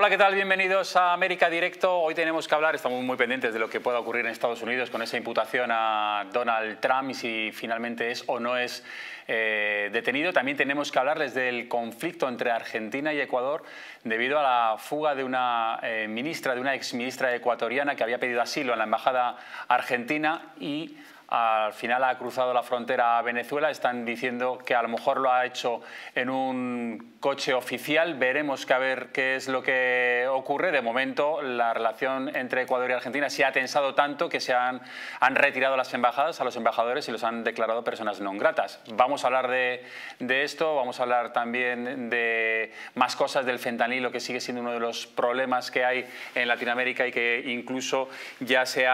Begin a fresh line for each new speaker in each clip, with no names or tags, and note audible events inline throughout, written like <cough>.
Hola, ¿qué tal? Bienvenidos a América Directo. Hoy tenemos que hablar, estamos muy pendientes de lo que pueda ocurrir en Estados Unidos con esa imputación a Donald Trump y si finalmente es o no es eh, detenido. También tenemos que hablarles del conflicto entre Argentina y Ecuador debido a la fuga de una eh, ministra, de una exministra ecuatoriana que había pedido asilo en la embajada argentina y al final ha cruzado la frontera a Venezuela. Están diciendo que a lo mejor lo ha hecho en un coche oficial. Veremos que ver qué es lo que ocurre. De momento, la relación entre Ecuador y Argentina se ha tensado tanto que se han, han retirado las embajadas a los embajadores y los han declarado personas no gratas. Vamos a hablar de, de esto, vamos a hablar también de más cosas del fentanilo, que sigue siendo uno de los problemas que hay en Latinoamérica y que incluso ya se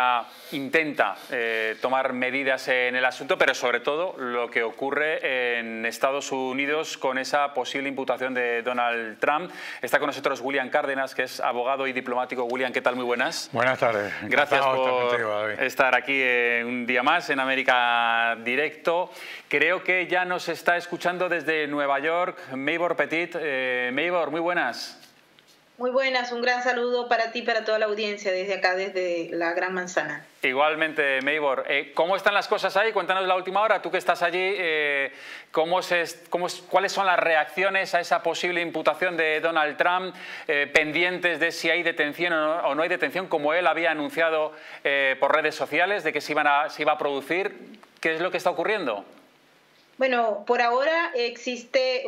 intenta eh, tomar medidas medidas en el asunto, pero sobre todo lo que ocurre en Estados Unidos con esa posible imputación de Donald Trump. Está con nosotros William Cárdenas, que es abogado y diplomático. William, ¿qué tal? Muy buenas.
Buenas tardes.
Gracias por estar aquí un día más en América Directo. Creo que ya nos está escuchando desde Nueva York Maybor Petit. Eh, Maybor, muy buenas.
Muy buenas, un gran saludo para ti y para toda la audiencia desde acá, desde la Gran Manzana.
Igualmente, Maybor. Eh, ¿Cómo están las cosas ahí? Cuéntanos la última hora, tú que estás allí, eh, ¿cómo se, cómo, ¿cuáles son las reacciones a esa posible imputación de Donald Trump, eh, pendientes de si hay detención o no, hay detención, como él había anunciado por redes sociales, de que se, iban a, se iba a producir? ¿Qué es lo que está ocurriendo?
Bueno, por ahora existe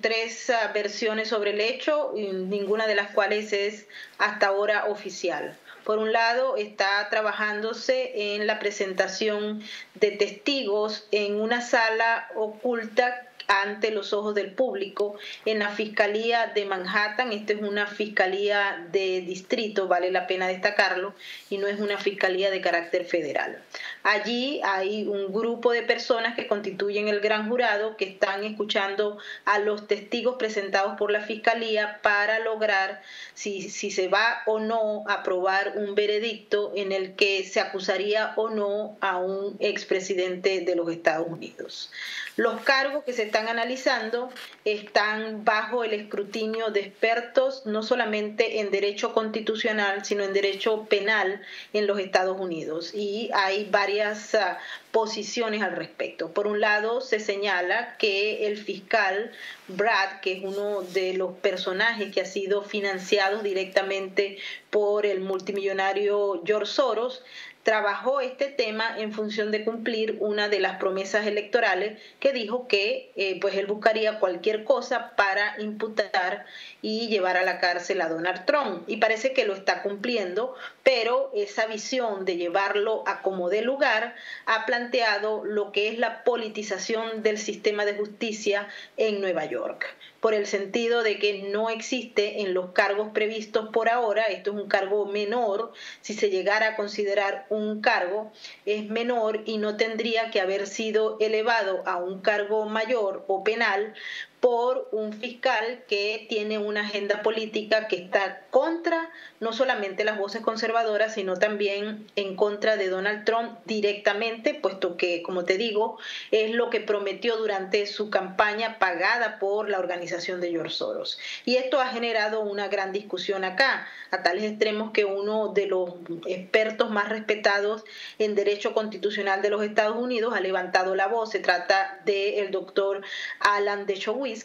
tres ah, versiones sobre el hecho, ninguna de las cuales es hasta ahora oficial. Por un lado, está trabajándose en la presentación de testigos en una sala oculta ante los ojos del público en la Fiscalía de Manhattan. Esta es una fiscalía de distrito, vale la pena destacarlo, y no es una fiscalía de carácter federal. Allí hay un grupo de personas que constituyen el gran jurado que están escuchando a los testigos presentados por la fiscalía para lograr si, se va o no a aprobar un veredicto en el que se acusaría o no a un expresidente de los Estados Unidos. Los cargos que se están analizando están bajo el escrutinio de expertos, no solamente en derecho constitucional, sino en derecho penal en los Estados Unidos. Y hay varias ah, posiciones al respecto. Por un lado, se señala que el fiscal Brad, que es uno de los personajes que ha sido financiado directamente por el multimillonario George Soros, trabajó este tema en función de cumplir una de las promesas electorales que dijo que eh, pues él buscaría cualquier cosa para imputar y llevar a la cárcel a Donald Trump. Y parece que lo está cumpliendo pero esa visión de llevarlo a como de lugar ha planteado lo que es la politización del sistema de justicia en Nueva York por el sentido de que no existe en los cargos previstos por ahora, esto es un cargo menor, si se llegara a considerar un cargo, es menor y no tendría que haber sido elevado a un cargo mayor o penal por un fiscal que tiene una agenda política que está contra no solamente las voces conservadoras, sino también en contra de Donald Trump directamente, puesto que, como te digo, es lo que prometió durante su campaña pagada por la organización de George Soros. Y esto ha generado una gran discusión acá, a tales extremos que uno de los expertos más respetados en derecho constitucional de los Estados Unidos ha levantado la voz. Se trata del doctor Alan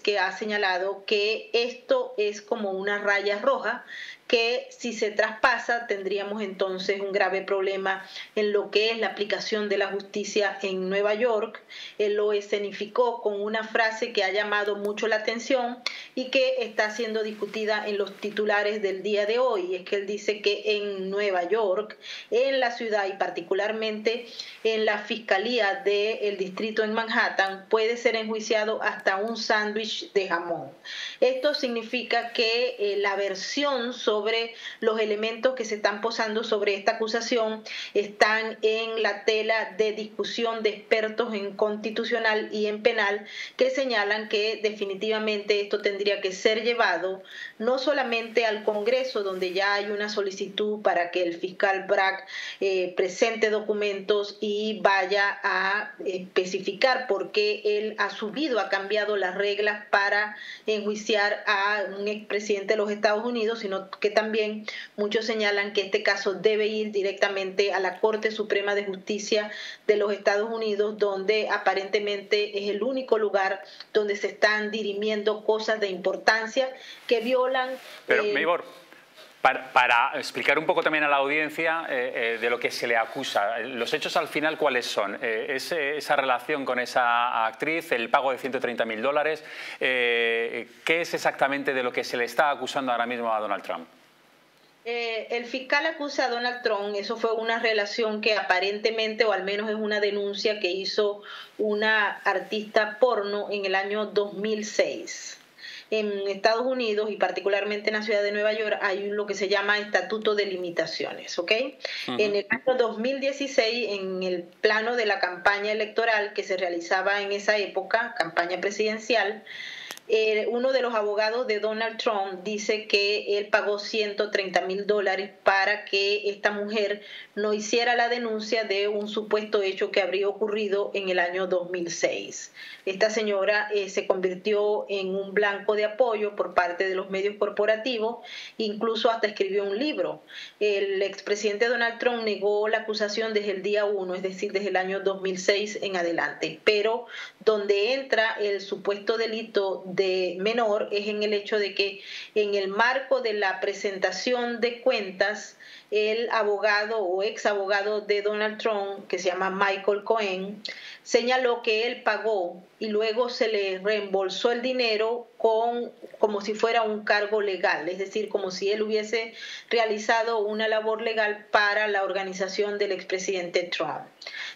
Que ha señalado que esto es como una raya roja que si se traspasa tendríamos entonces un grave problema en lo que es la aplicación de la justicia en Nueva York. Él lo escenificó con una frase que ha llamado mucho la atención y que está siendo discutida en los titulares del día de hoy. Es que él dice que en Nueva York, en la ciudad y particularmente en la fiscalía del distrito en Manhattan, puede ser enjuiciado hasta un sándwich de jamón. Esto significa que eh, la versión sobre sobre los elementos que se están posando sobre esta acusación están en la tela de discusión de expertos en constitucional y en penal que señalan que definitivamente esto tendría que ser llevado no solamente al Congreso, donde ya hay una solicitud para que el fiscal Brack eh, presente documentos y vaya a especificar por qué él ha subido, ha cambiado las reglas para enjuiciar a un expresidente de los Estados Unidos, sino que también muchos señalan que este caso debe ir directamente a la Corte Suprema de Justicia de los Estados Unidos, donde aparentemente es el único lugar donde se están dirimiendo cosas de importancia que violan...
Pero, eh, para, explicar un poco también a la audiencia eh, eh, de lo que se le acusa, los hechos al final, ¿cuáles son? Eh, esa relación con esa actriz, el pago de 130 mil dólares, ¿qué es exactamente de lo que se le está acusando ahora mismo a Donald Trump?
El fiscal acusa a Donald Trump, eso fue una relación que aparentemente, o al menos es una denuncia que hizo una artista porno en el año 2006 en Estados Unidos y particularmente en la ciudad de Nueva York hay lo que se llama Estatuto de Limitaciones, ¿ok? En el año 2016, en el plano de la campaña electoral que se realizaba en esa época, campaña presidencial, uno de los abogados de Donald Trump dice que él pagó 130 mil dólares para que esta mujer no hiciera la denuncia de un supuesto hecho que habría ocurrido en el año 2006. Esta señora eh, se convirtió en un blanco de apoyo por parte de los medios corporativos, incluso hasta escribió un libro. El expresidente Donald Trump negó la acusación desde el día 1, es decir, desde el año 2006 en adelante, pero donde entra el supuesto delito de menor es en el hecho de que en el marco de la presentación de cuentas, el abogado o ex abogado de Donald Trump, que se llama Michael Cohen, señaló que él pagó y luego se le reembolsó el dinero con como si fuera un cargo legal, es decir, como si él hubiese realizado una labor legal para la organización del expresidente Trump.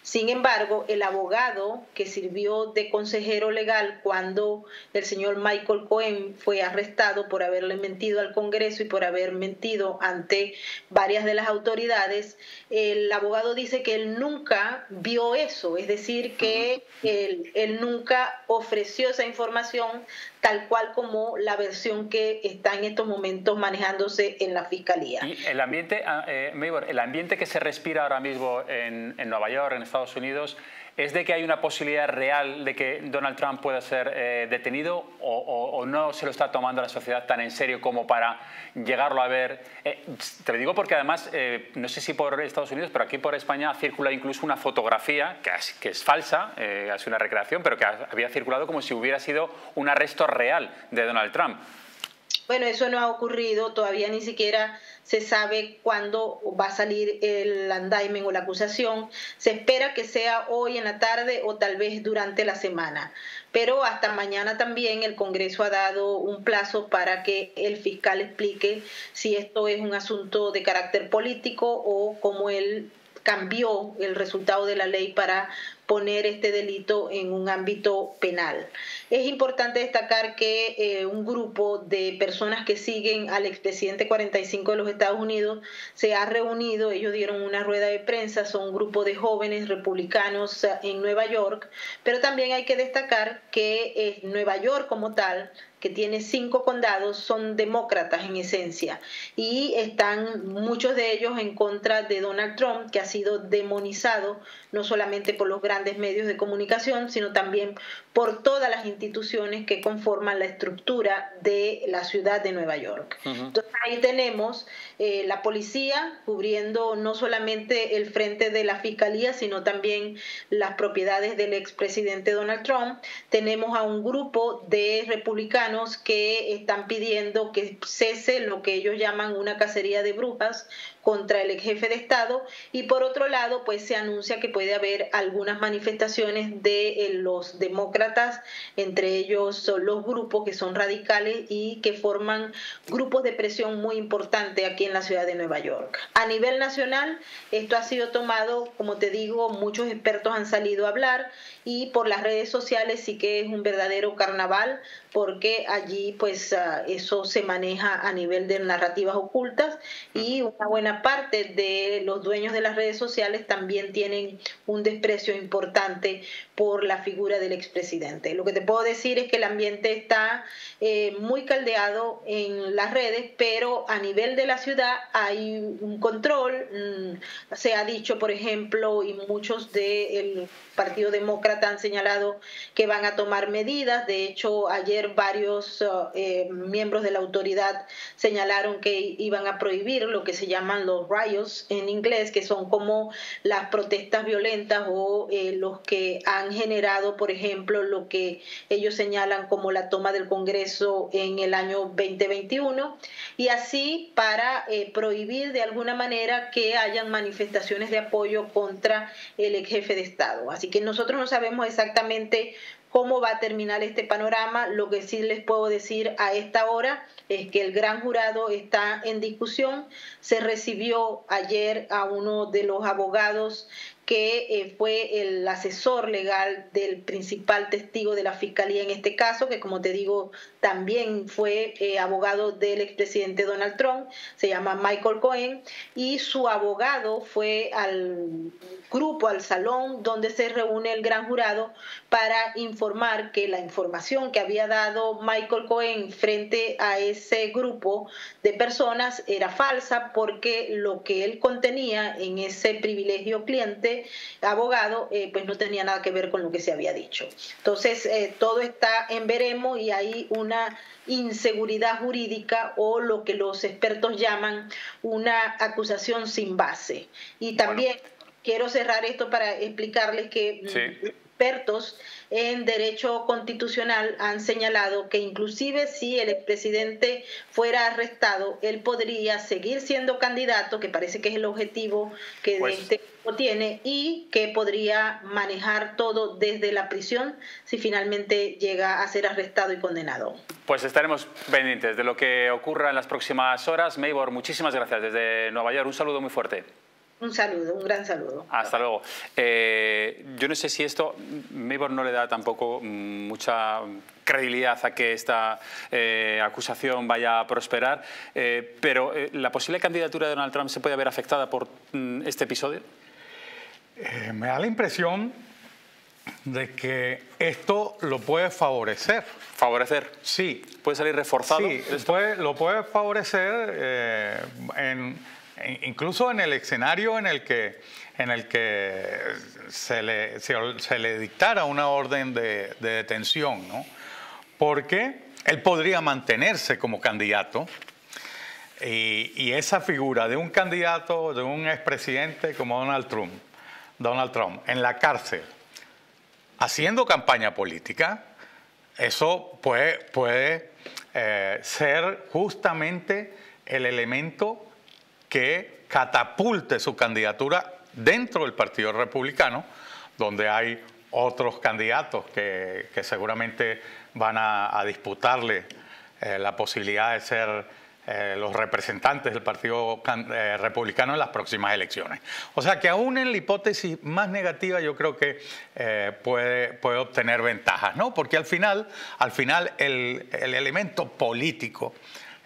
Sin embargo, el abogado que sirvió de consejero legal cuando el señor Michael Cohen fue arrestado por haberle mentido al Congreso y por haber mentido ante varias de las autoridades, el abogado dice que él nunca vio eso, es decir, que él, él nunca ofreció esa información tal cual como la versión que está en estos momentos manejándose en la fiscalía.
Y el ambiente, ah, eh, el ambiente que se respira ahora mismo en, en Nueva York, en Estados Unidos, ¿Es de que hay una posibilidad real de que Donald Trump pueda ser eh, detenido o, no se lo está tomando la sociedad tan en serio como para llegarlo a ver? Eh, te lo digo porque además, eh, no sé si por Estados Unidos, pero aquí por España circula incluso una fotografía que es, que es falsa, es una recreación, pero que había circulado como si hubiera sido un arresto real de Donald Trump.
Bueno, eso no ha ocurrido, todavía ni siquiera se sabe cuándo va a salir el andaimen o la acusación. Se espera que sea hoy en la tarde o tal vez durante la semana. Pero hasta mañana también el Congreso ha dado un plazo para que el fiscal explique si esto es un asunto de carácter político o cómo él cambió el resultado de la ley para poner este delito en un ámbito penal. Es importante destacar que eh, un grupo de personas que siguen al expresidente 45 de los Estados Unidos se ha reunido, ellos dieron una rueda de prensa, son un grupo de jóvenes republicanos eh, en Nueva York, pero también hay que destacar que eh, Nueva York como tal tiene cinco condados, son demócratas en esencia. Y están muchos de ellos en contra de Donald Trump, que ha sido demonizado no solamente por los grandes medios de comunicación, sino también por todas las instituciones que conforman la estructura de la ciudad de Nueva York. Entonces ahí tenemos eh, la policía cubriendo no solamente el frente de la fiscalía, sino también las propiedades del expresidente Donald Trump. Tenemos a un grupo de republicanos que están pidiendo que cese lo que ellos llaman una cacería de brujas contra el jefe de Estado y por otro lado pues se anuncia que puede haber algunas manifestaciones de eh, los demócratas, entre ellos los grupos que son radicales y que forman grupos de presión muy importantes aquí en la ciudad de Nueva York. A nivel nacional esto ha sido tomado, como te digo, muchos expertos han salido a hablar y por las redes sociales sí que es un verdadero carnaval porque allí pues ah, eso se maneja a nivel de narrativas ocultas y una buena parte de los dueños de las redes sociales también tienen un desprecio importante por la figura del expresidente. Lo que te puedo decir es que el ambiente está eh, muy caldeado en las redes, pero a nivel de la ciudad hay un control. Mm, se ha dicho, por ejemplo, y muchos del Partido Demócrata han señalado que van a tomar medidas. De hecho, ayer varios eh, miembros de la autoridad señalaron que iban a prohibir lo que se llaman los riots en inglés, que son como las protestas violentas o eh, los que han generado, por ejemplo, lo que ellos señalan como la toma del Congreso en el año 2021, y así para eh, prohibir de alguna manera que hayan manifestaciones de apoyo contra el ex jefe de Estado. Así que nosotros no sabemos exactamente cómo va a terminar este panorama. Lo que sí les puedo decir a esta hora es que el gran jurado está en discusión. Se recibió ayer a uno de los abogados que eh, fue el asesor legal del principal testigo de la fiscalía en este caso, que como te digo, también fue eh, abogado del expresidente Donald Trump, se llama Michael Cohen, y su abogado fue al grupo, al salón donde se reúne el gran jurado para informar que la información que había dado Michael Cohen frente a ese grupo de personas era falsa porque lo que él contenía en ese privilegio cliente abogado, eh, pues no tenía nada que ver con lo que se había dicho. Entonces, eh, todo está en veremos y hay una inseguridad jurídica o lo que los expertos llaman una acusación sin base. Y también quiero cerrar esto para explicarles que expertos en derecho constitucional han señalado que inclusive si el expresidente fuera arrestado, él podría seguir siendo candidato, que parece que es el objetivo que pues este tiene, y que podría manejar todo desde la prisión si finalmente llega a ser arrestado y condenado.
Pues estaremos pendientes de lo que ocurra en las próximas horas. Maybor, muchísimas gracias desde Nueva York. Un saludo muy fuerte.
Un saludo, un gran saludo.
Hasta luego. Eh, yo no sé si esto, Maybor no le da tampoco mucha credibilidad a que esta eh, acusación vaya a prosperar, eh, pero ¿la posible candidatura de Donald Trump se puede ver afectada por mm, este episodio?
me da la impresión de que esto lo puede favorecer.
¿Favorecer?
Sí.
¿Puede salir reforzado?
Sí, lo puede favorecer en incluso en el escenario en el que, en el que se, le, se, le dictara una orden de, detención, ¿no? porque él podría mantenerse como candidato y, esa figura de un candidato, de un expresidente como Donald Trump, Donald Trump, en la cárcel, haciendo campaña política, eso puede, puede eh, ser justamente el elemento que catapulte su candidatura dentro del Partido Republicano, donde hay otros candidatos que, seguramente van a, disputarle eh, la posibilidad de ser eh, los representantes del Partido eh, Republicano en las próximas elecciones. O sea que aún en la hipótesis más negativa yo creo que puede, puede obtener ventajas, ¿no? Porque al final, al final el, el elemento político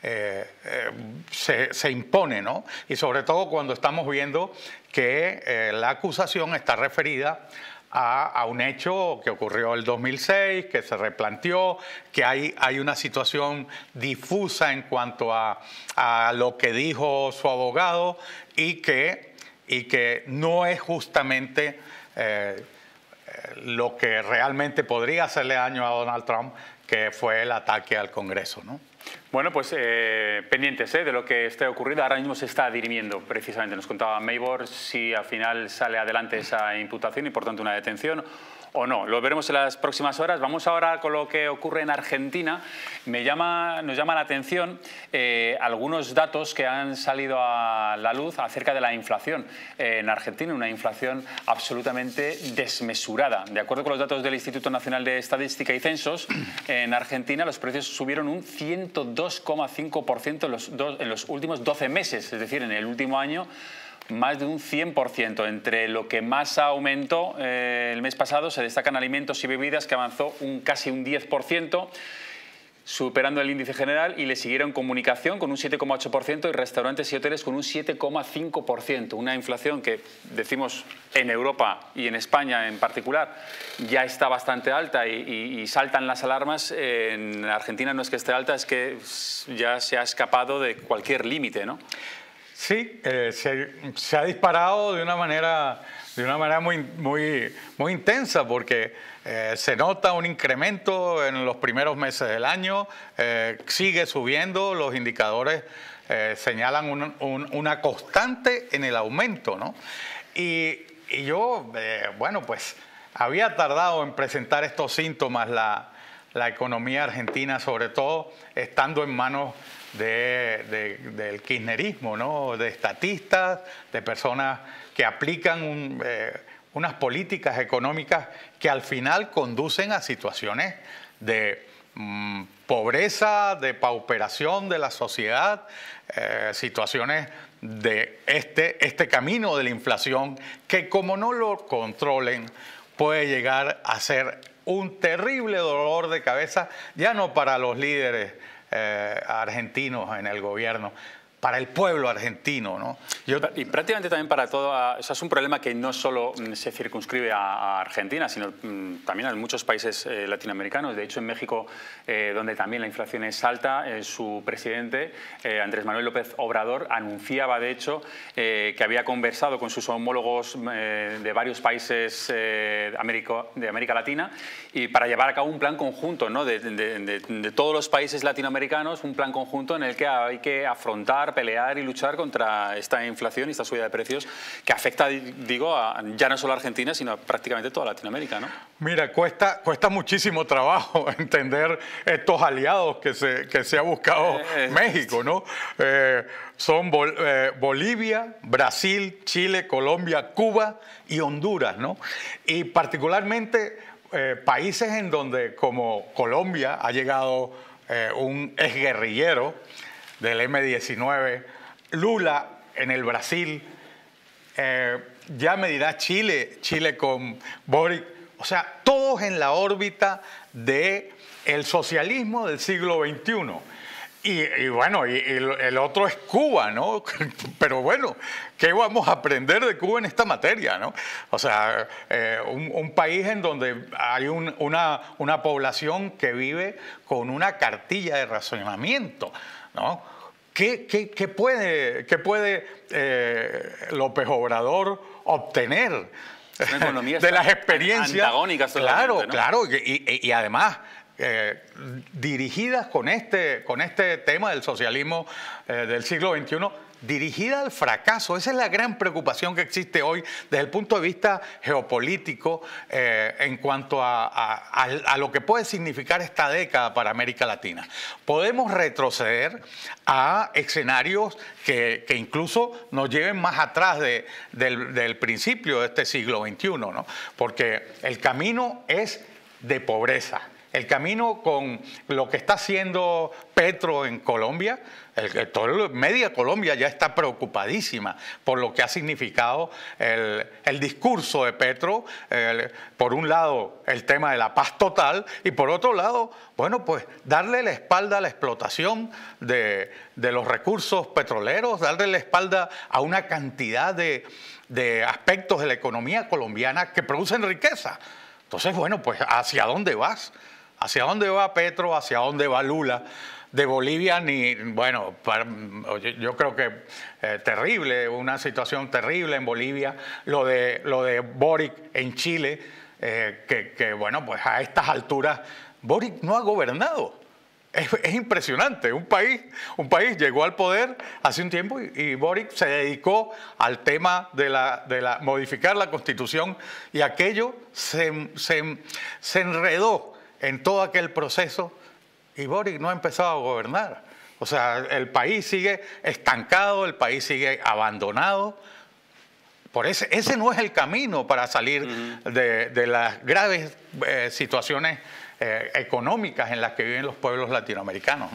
eh, eh, se, impone, ¿no? Y sobre todo cuando estamos viendo que eh, la acusación está referida a, un hecho que ocurrió el 2006, que se replanteó, que hay, hay una situación difusa en cuanto a, lo que dijo su abogado y que, y que no es justamente lo que realmente podría hacerle daño a Donald Trump, que fue el ataque al Congreso, ¿no?
Bueno, pues eh, pendientes eh, de lo que esté ocurriendo. Ahora mismo se está dirimiendo, precisamente. Nos contaba Maybor si al final sale adelante esa imputación y por tanto una detención o no. Lo veremos en las próximas horas. Vamos ahora con lo que ocurre en Argentina. Me llama, nos llama la atención eh, algunos datos que han salido a la luz acerca de la inflación en Argentina, una inflación absolutamente desmesurada. De acuerdo con los datos del Instituto Nacional de Estadística y Censos, <clears throat> en Argentina los precios subieron un 102,5% en, los en los últimos 12 meses, es decir, en el último año más de un 100%. Entre lo que más aumentó eh, el mes pasado se destacan alimentos y bebidas que avanzó un, casi un 10% superando el índice general y le siguieron comunicación con un 7,8% y restaurantes y hoteles con un 7,5%. Una inflación que decimos en Europa y en España en particular ya está bastante alta y, saltan las alarmas. En Argentina no es que esté alta, es que ya se ha escapado de cualquier límite, ¿no?
Sí, eh, se, ha disparado de una manera, de una manera muy, muy, muy intensa porque eh, se nota un incremento en los primeros meses del año, eh, sigue subiendo, los indicadores señalan una constante en el aumento, ¿no? Y, y yo, bueno, pues había tardado en presentar estos síntomas la, la economía argentina, sobre todo estando en manos del kirchnerismo, ¿no? de estatistas, de personas que aplican eh, unas políticas económicas que al final conducen a situaciones de mm, pobreza, de pauperación de la sociedad, eh, situaciones de este, este camino de la inflación que como no lo controlen puede llegar a ser un terrible dolor de cabeza, ya no para los líderes eh, argentinos en el gobierno, para el pueblo argentino. ¿no?
y prácticamente también para todo, o es un problema que no solo mm, se circunscribe a, Argentina, sino mm, también a muchos países eh, latinoamericanos. De hecho, en México, eh, donde también la inflación es alta, eh, su presidente, Andrés Manuel López Obrador, anunciaba, de hecho, que había conversado con sus homólogos de varios países de América, de América Latina y para llevar a cabo un plan conjunto ¿no? de, de todos los países latinoamericanos, un plan conjunto en el que hay que afrontar pelear y luchar contra esta inflación y esta subida de precios que afecta, digo, a, ya no solo a Argentina, sino a prácticamente toda Latinoamérica, ¿no?
Mira, cuesta, cuesta muchísimo trabajo <laughs> entender estos aliados que se, que se ha buscado eh, eh. México, ¿no? Eh, son Bolivia, Brasil, Chile, Colombia, Cuba y Honduras, ¿no? Y particularmente países en donde, como Colombia, ha llegado un exguerrillero, del M19, Lula en el Brasil, eh, ya me dirá Chile, Chile con Boric, o sea, todos en la órbita del el socialismo del siglo XXI. Y, bueno, el otro es Cuba, ¿no? <laughs> Pero bueno, ¿qué vamos a aprender de Cuba en esta materia, ¿no? O sea, eh, un, país en donde hay una, una población que vive con una cartilla de razonamiento, ¿no? ¿Qué, puede, qué puede eh, López Obrador obtener <laughs> de las experiencias
antagónicas?
Claro, claro, y, además eh, dirigidas con este, con este tema del socialismo eh, del siglo XXI dirigida al fracaso. Esa es la gran preocupación que existe hoy desde el punto de vista geopolítico eh, en cuanto a, lo que puede significar esta década para América Latina. Podemos retroceder a escenarios que, incluso nos lleven más atrás del, principio de este siglo XXI, ¿no? porque el camino es de pobreza. El camino con lo que está haciendo Petro en Colombia, el, media Colombia ya está preocupadísima por lo que ha significado el, discurso de Petro. por un lado, el tema de la paz total y por otro lado, bueno, pues darle la espalda a la explotación de, los recursos petroleros, darle la espalda a una cantidad de, de aspectos de la economía colombiana que producen riqueza. Entonces, bueno, pues ¿hacia dónde vas? ¿Hacia dónde va Petro? ¿Hacia dónde va Lula? De Bolivia ni, bueno, yo creo que eh, terrible, una situación terrible en Bolivia, lo de, lo de Boric en Chile, eh, que, bueno, pues a estas alturas Boric no ha gobernado. es, impresionante. Un país, un país llegó al poder hace un tiempo y, Boric se dedicó al tema de, la, de la, modificar la constitución y aquello se, se, enredó en todo aquel proceso y Boric no ha empezado a gobernar. O sea, el país sigue estancado, el país sigue abandonado. Por ese, ese no es el camino para salir de, las graves eh, situaciones eh, económicas en las que viven los pueblos latinoamericanos.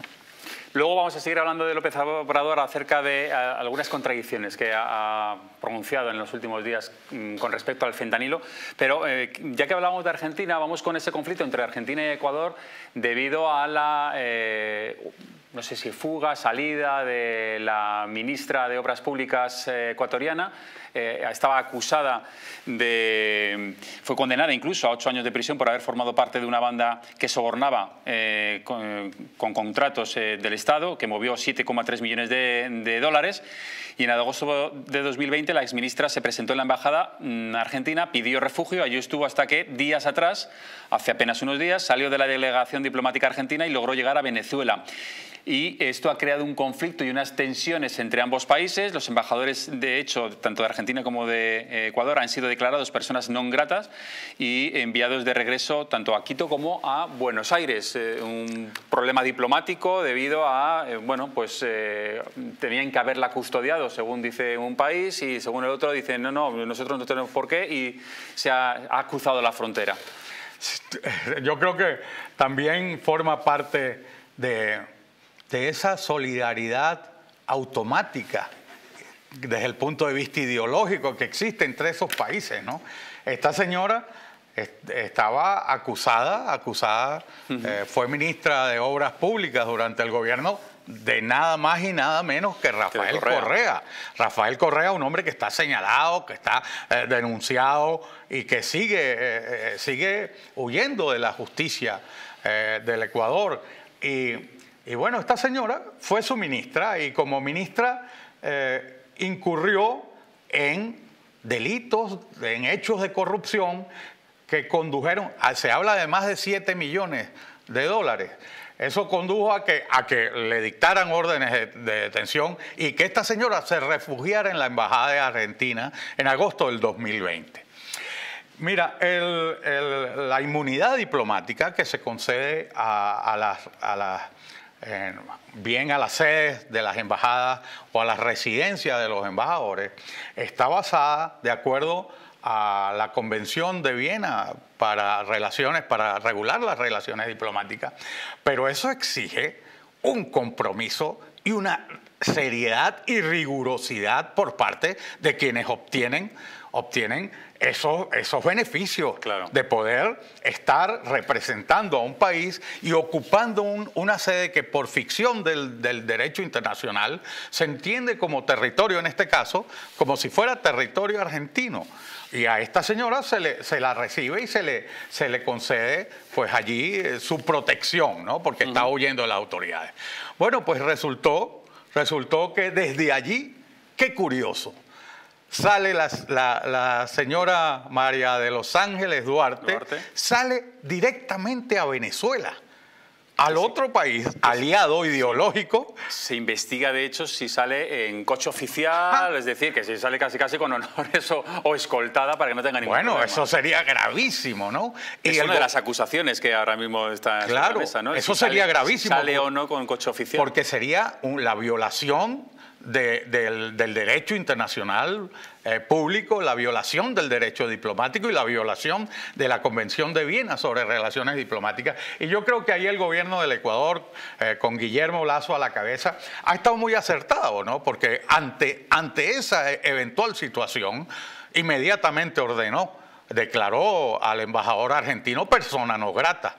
Luego vamos a seguir hablando de López Obrador acerca de eh, algunas contradicciones que ha, pronunciado en los últimos días mm, con respecto al fentanilo. Pero eh, ya que hablamos de Argentina, vamos con ese conflicto entre Argentina y Ecuador debido a la, no sé si fuga, salida de la ministra de Obras Públicas ecuatoriana. Eh, estaba acusada de. fue condenada incluso a ocho años de prisión por haber formado parte de una banda que sobornaba eh, con, contratos eh, del Estado, que movió 7,3 millones de, dólares. Y en agosto de 2020 la exministra se presentó en la embajada mm, argentina, pidió refugio, allí estuvo hasta que días atrás, hace apenas unos días, salió de la delegación diplomática argentina y logró llegar a Venezuela y esto ha creado un conflicto y unas tensiones entre ambos países. Los embajadores, de hecho, tanto de Argentina como de eh, Ecuador, han sido declarados personas no gratas y enviados de regreso tanto a Quito como a Buenos Aires. Eh, un problema diplomático debido a, eh, bueno, pues tenían que haberla custodiado, según dice un país, y según el otro dicen, no, no, nosotros no tenemos por qué, y se ha, ha cruzado la frontera.
Yo creo que también forma parte de de esa solidaridad automática desde el punto de vista ideológico que existe entre esos países. ¿no? Esta señora estaba acusada, acusada, eh, fue ministra de Obras Públicas durante el gobierno de nada más y nada menos que Rafael Correa. Rafael Correa, un hombre que está señalado, que está eh, denunciado y que sigue, eh, sigue huyendo de la justicia del Ecuador. Y y bueno, esta señora fue su ministra y como ministra eh, incurrió en delitos, en hechos de corrupción que condujeron, se habla de más de 7 millones de dólares. Eso condujo a que, a que le dictaran órdenes de, detención y que esta señora se refugiara en la Embajada de Argentina en agosto del 2020. Mira, la inmunidad diplomática que se concede a, las, a las bien a las sedes de las embajadas o a las residencias de los embajadores, está basada de acuerdo a la Convención de Viena para relaciones, para regular las relaciones diplomáticas, pero eso exige un compromiso y una seriedad y rigurosidad por parte de quienes obtienen, obtienen esos, esos beneficios de poder estar representando a un país y ocupando una sede que por ficción del, derecho internacional se entiende como territorio, en este caso, como si fuera territorio argentino. Y a esta señora se, le, se la recibe y se le, se le concede pues allí eh, su protección, ¿no? porque está huyendo de las autoridades. Bueno, pues resultó, resultó que desde allí, qué curioso, sale la, señora María de Los Ángeles Duarte, sale directamente a Venezuela al otro país aliado ideológico.
Se investiga, de hecho, si sale en coche oficial, ah. es decir, que si sale casi casi con honores o, escoltada para que no tenga ningún
bueno, Bueno, eso sería gravísimo, ¿no?
Es una de las acusaciones que ahora mismo está en la mesa, ¿no?
Eso sería gravísimo.
sale o no con coche oficial.
Porque sería la violación del, derecho internacional eh, público, la violación del derecho diplomático y la violación de la Convención de Viena sobre relaciones diplomáticas. Y yo creo que ahí el gobierno del Ecuador, eh, con Guillermo Lazo a la cabeza, ha estado muy acertado, ¿no? Porque ante, ante esa eventual situación, inmediatamente ordenó, declaró al embajador argentino persona no grata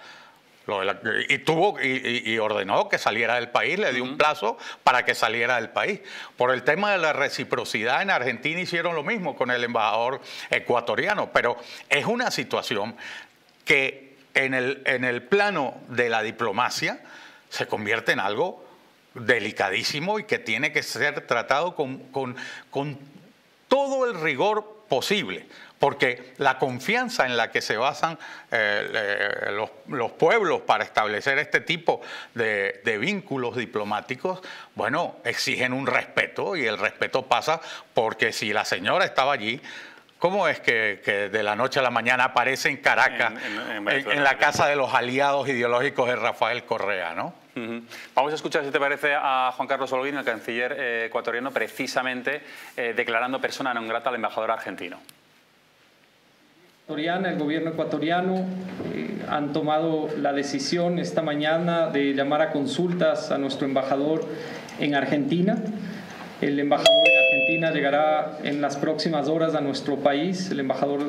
y tuvo y, ordenó que saliera del país, le dio un plazo para que saliera del país. Por el tema de la reciprocidad en Argentina hicieron lo mismo con el embajador ecuatoriano, pero es una situación que en el, en el plano de la diplomacia se convierte en algo delicadísimo y que tiene que ser tratado con, con, con todo el rigor posible, porque la confianza en la que se basan eh, los, pueblos para establecer este tipo de, vínculos diplomáticos, bueno, exigen un respeto y el respeto pasa porque si la señora estaba allí, ¿Cómo es que, de la noche a la mañana aparece en Caracas, en, la casa de los aliados ideológicos de Rafael Correa, ¿no?
Vamos a escuchar, si te parece, a Juan Carlos Holguín, el canciller eh, ecuatoriano, precisamente eh, declarando persona non grata al embajador argentino.
El gobierno ecuatoriano eh, han tomado la decisión esta mañana de llamar a consultas a nuestro embajador en Argentina. El embajador en Argentina llegará en las próximas horas a nuestro país, el embajador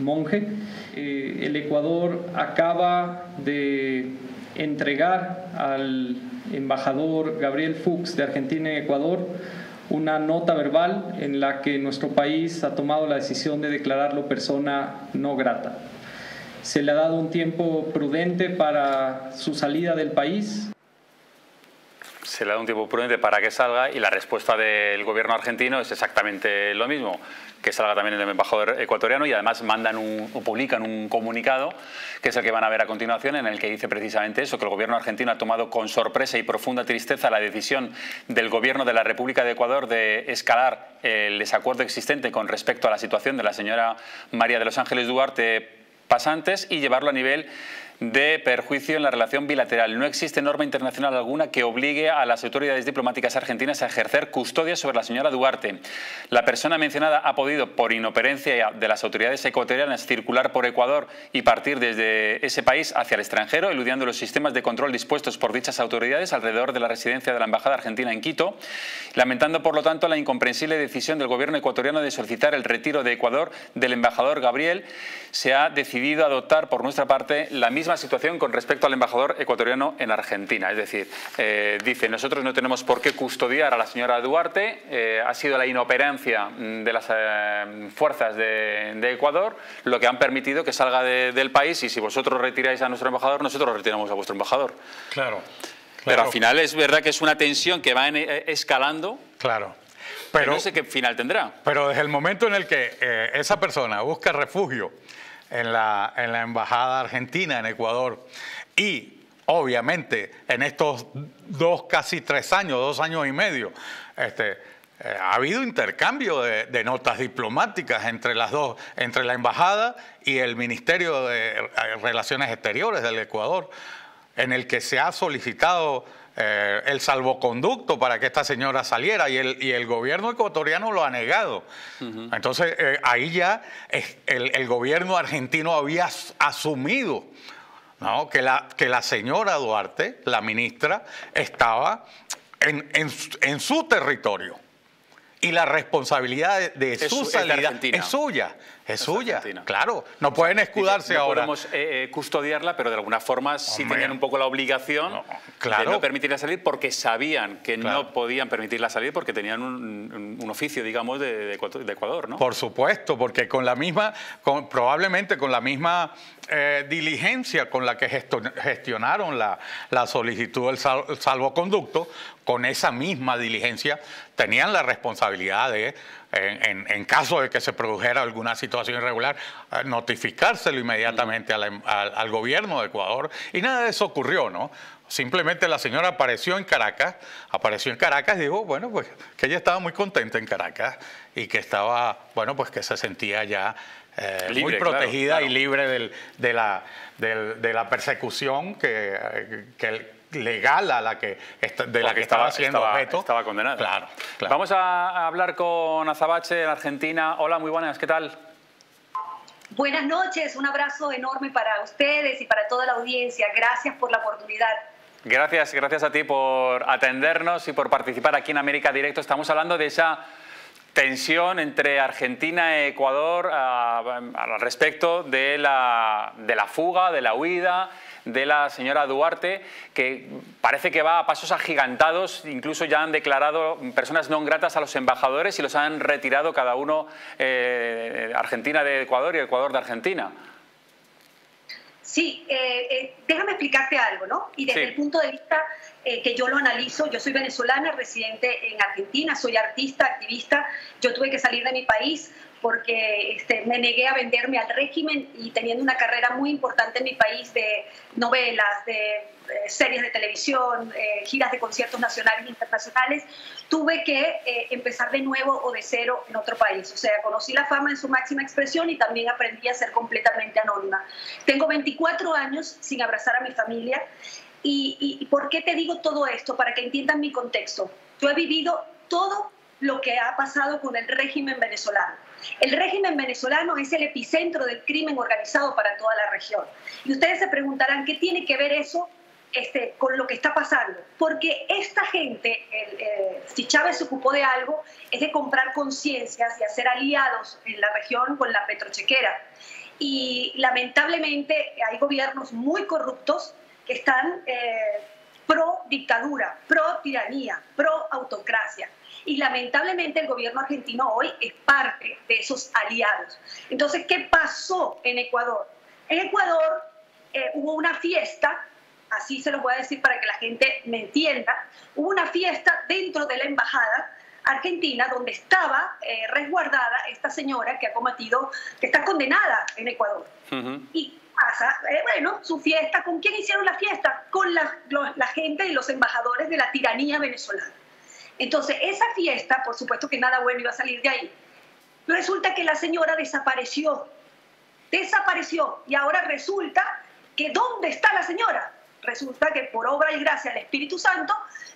Monge. el Ecuador acaba de entregar al embajador Gabriel Fuchs de Argentina en Ecuador una nota verbal en la que nuestro país ha tomado la decisión de declararlo persona no grata. Se le ha dado un tiempo prudente para su salida del país
se le da un tiempo prudente para que salga y la respuesta del gobierno argentino es exactamente lo mismo, que salga también el embajador ecuatoriano y además mandan o publican un comunicado, que es el que van a ver a continuación, en el que dice precisamente eso, que el gobierno argentino ha tomado con sorpresa y profunda tristeza la decisión del gobierno de la República de Ecuador de escalar el desacuerdo existente con respecto a la situación de la señora María de los Ángeles Duarte pasantes y llevarlo a nivel de perjuicio en la relación bilateral. No existe norma internacional alguna que obligue a las autoridades diplomáticas argentinas a ejercer custodia sobre la señora Duarte. La persona mencionada ha podido, por inoperencia de las autoridades ecuatorianas, circular por Ecuador y partir desde ese país hacia el extranjero, eludiendo los sistemas de control dispuestos por dichas autoridades alrededor de la residencia de la Embajada Argentina en Quito, lamentando, por lo tanto, la incomprensible decisión del gobierno ecuatoriano de solicitar el retiro de Ecuador del embajador Gabriel. Se ha decidido adoptar, por nuestra parte, la misma situación con respecto al embajador ecuatoriano en Argentina. Es decir, eh, dice, nosotros no tenemos por qué custodiar a la señora Duarte, eh, ha sido la inoperancia de las eh, fuerzas de, Ecuador lo que han permitido que salga del país y si vosotros retiráis a nuestro embajador, nosotros retiramos a vuestro embajador.
Claro.
Pero al final es verdad que es una tensión que va escalando.
Claro.
Pero no sé qué final tendrá.
Pero desde el momento en el que esa persona busca refugio en la, en la Embajada Argentina en Ecuador. Y obviamente en estos dos, casi tres años, dos años y medio, este, eh, ha habido intercambio de, notas diplomáticas entre las dos, entre la embajada y el Ministerio de Relaciones Exteriores del Ecuador, en el que se ha solicitado eh, el salvoconducto para que esta señora saliera y el, y el gobierno ecuatoriano lo ha negado. Entonces eh, ahí ya el, gobierno argentino había asumido que, la, que la señora Duarte, la ministra, estaba en, en su territorio y la responsabilidad de, su salida es suya. Es, suya, claro. No pueden escudarse ahora.
No podemos eh, eh, custodiarla, pero de alguna forma sí tenían un poco la obligación de no permitirla salir porque sabían que no podían permitirla salir porque tenían un, oficio, digamos, de, Ecuador, ¿no?
Por supuesto, porque con la misma, probablemente con la misma eh, diligencia con la que gestionaron la, solicitud del salvoconducto, con esa misma diligencia tenían la responsabilidad de, en, caso de que se produjera alguna situación irregular, eh, notificárselo inmediatamente al, gobierno de Ecuador. Y nada de eso ocurrió, ¿no? Simplemente la señora apareció en Caracas, apareció en Caracas y dijo, bueno, pues que ella estaba muy contenta en Caracas y que estaba, bueno, pues que se sentía ya eh, muy protegida y libre de, la, de la persecución que, que legal a la que de la que estaba, siendo objeto.
Estaba condenada.
Claro,
Vamos a hablar con Azabache en Argentina. Hola, muy buenas, ¿qué tal?
Buenas noches, un abrazo enorme para ustedes y para toda la audiencia. Gracias por la oportunidad.
Gracias, gracias a ti por atendernos y por participar aquí en América Directo. Estamos hablando de esa tensión entre Argentina y Ecuador al respecto de la, de la fuga, de la huida de la señora Duarte, que parece que va a pasos agigantados, incluso ya han declarado personas no gratas a los embajadores y los han retirado cada uno, eh, Argentina de Ecuador y Ecuador de Argentina.
Sí, eh, eh, déjame explicarte algo, ¿no? Y desde el punto de vista que yo lo analizo, yo soy venezolana, residente en Argentina, soy artista, activista, yo tuve que salir de mi país porque este, me negué a venderme al régimen y teniendo una carrera muy importante en mi país de novelas, de series de televisión, eh, giras de conciertos nacionales e internacionales, tuve que eh, empezar de nuevo o de cero en otro país. O sea, conocí la fama en su máxima expresión y también aprendí a ser completamente anónima. Tengo 24 años sin abrazar a mi familia. ¿Y, y por qué te digo todo esto? Para que entiendan mi contexto. Yo he vivido todo lo que ha pasado con el régimen venezolano. El régimen venezolano es el epicentro del crimen organizado para toda la región. Y ustedes se preguntarán, ¿qué tiene que ver eso este, con lo que está pasando? Porque esta gente, eh, si Chávez se ocupó de algo, es de comprar conciencias y hacer aliados en la región con la petrochequera. Y lamentablemente hay gobiernos muy corruptos que están eh, pro dictadura, pro tiranía, pro autocracia y lamentablemente el gobierno argentino hoy es parte de esos aliados. Entonces, ¿qué pasó en Ecuador? En Ecuador eh, hubo una fiesta, así se lo voy a decir para que la gente me entienda, hubo una fiesta dentro de la embajada argentina donde estaba eh, resguardada esta señora que ha cometido, que está condenada en Ecuador. Y pasa, eh, bueno, su fiesta, ¿con quién hicieron la fiesta? Con la, la gente y los embajadores de la tiranía venezolana. Entonces, esa fiesta, por supuesto que nada bueno iba a salir de ahí. Resulta que la señora desapareció. Desapareció. Y ahora resulta que ¿dónde está la señora? Resulta que por obra y gracia del Espíritu Santo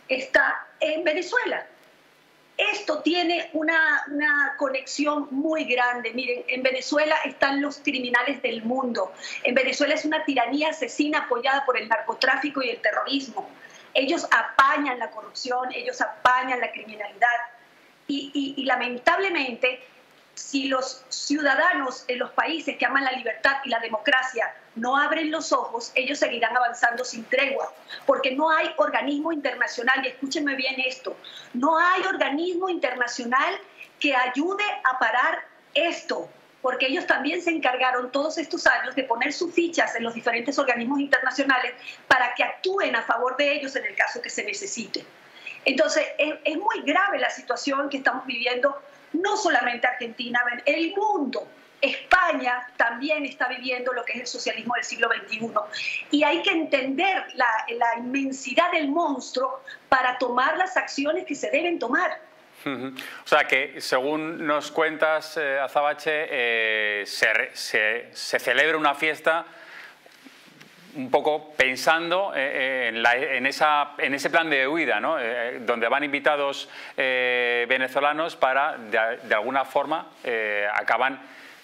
está en Venezuela. Esto tiene una, una, conexión muy grande. Miren, en Venezuela están los criminales del mundo. En Venezuela es una tiranía asesina apoyada por el narcotráfico y el terrorismo ellos apañan la corrupción, ellos apañan la criminalidad. Y, lamentablemente, si los ciudadanos en los países que aman la libertad y la democracia no abren los ojos, ellos seguirán avanzando sin tregua, porque no hay organismo internacional, y escúchenme bien esto, no hay organismo internacional que ayude a parar esto porque ellos también se encargaron todos estos años de poner sus fichas en los diferentes organismos internacionales para que actúen a favor de ellos en el caso que se necesite. Entonces, es, muy grave la situación que estamos viviendo, no solamente Argentina, el mundo. España también está viviendo lo que es el socialismo del siglo XXI. Y hay que entender la, inmensidad del monstruo para tomar las acciones que se deben tomar.
O sea que, según nos cuentas, eh, Azabache, eh, se, celebra una fiesta un poco pensando eh, en, ese plan de huida, ¿no? donde van invitados venezolanos para, de, alguna forma, acaban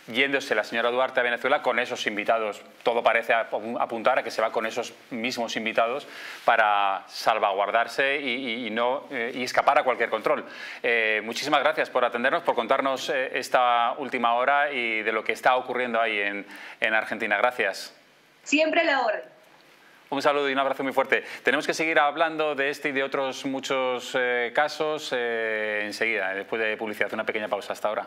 yéndose la señora Duarte a Venezuela con esos invitados. Todo parece apuntar a que se va con esos mismos invitados para salvaguardarse y, no, eh, y escapar a cualquier control. Eh, muchísimas gracias por atendernos, por contarnos eh, esta última hora y de lo que está ocurriendo ahí en, en Argentina. Gracias.
Siempre la orden.
Un saludo y un abrazo muy fuerte. Tenemos que seguir hablando de este y de otros muchos casos enseguida, después de publicidad. Una pequeña pausa hasta ahora.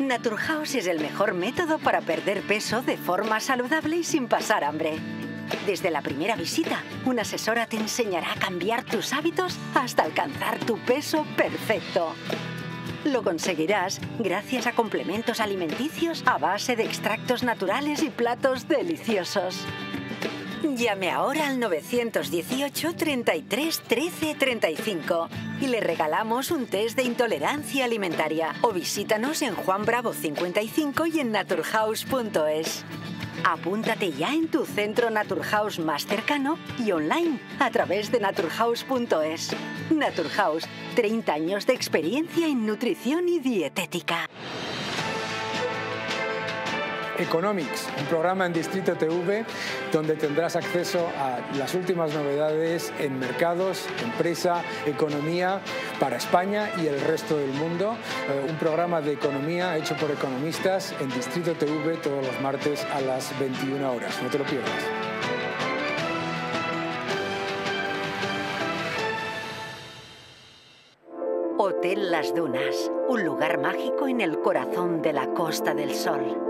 Naturhaus es el mejor método para perder peso de forma saludable y sin pasar hambre. Desde la primera visita, una asesora te enseñará a cambiar tus hábitos hasta alcanzar tu peso perfecto. Lo conseguirás gracias a complementos alimenticios a base de extractos naturales y platos deliciosos. Llame ahora al 918 33 13 35 y le regalamos un test de intolerancia alimentaria o visítanos en Juan Bravo 55 y en naturhaus.es. Apúntate ya en tu centro Naturhaus más cercano y online a través de naturhaus.es. Naturhaus, 30 años de experiencia en nutrición y dietética.
Economics, un programa en Distrito TV donde tendrás acceso a las últimas novedades en mercados, empresa, economía para España y el resto del mundo. Eh, un programa de economía hecho por economistas en Distrito TV todos los martes a las 21 horas. No te lo pierdas.
Hotel Las Dunas, un lugar mágico en el corazón de la Costa del Sol